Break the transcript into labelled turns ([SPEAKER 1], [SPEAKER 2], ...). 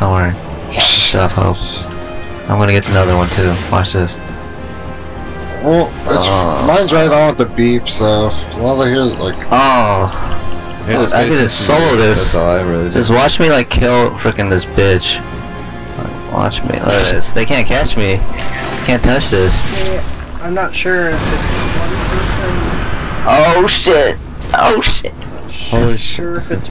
[SPEAKER 1] Don't worry. Stuff hope. I'm gonna get another one too. Watch this.
[SPEAKER 2] Well, it's,
[SPEAKER 1] oh.
[SPEAKER 2] mine's right on with the beep, so while I hear like,
[SPEAKER 1] Oh, I could just solo this.
[SPEAKER 3] Really
[SPEAKER 1] just watch me like kill freaking this bitch. Like, Watch me. Look at this. They can't catch me. Can't touch this.
[SPEAKER 4] Yeah, I'm not sure if it's one person.
[SPEAKER 1] Oh shit. Oh shit.
[SPEAKER 2] holy shit.
[SPEAKER 4] Sure if it's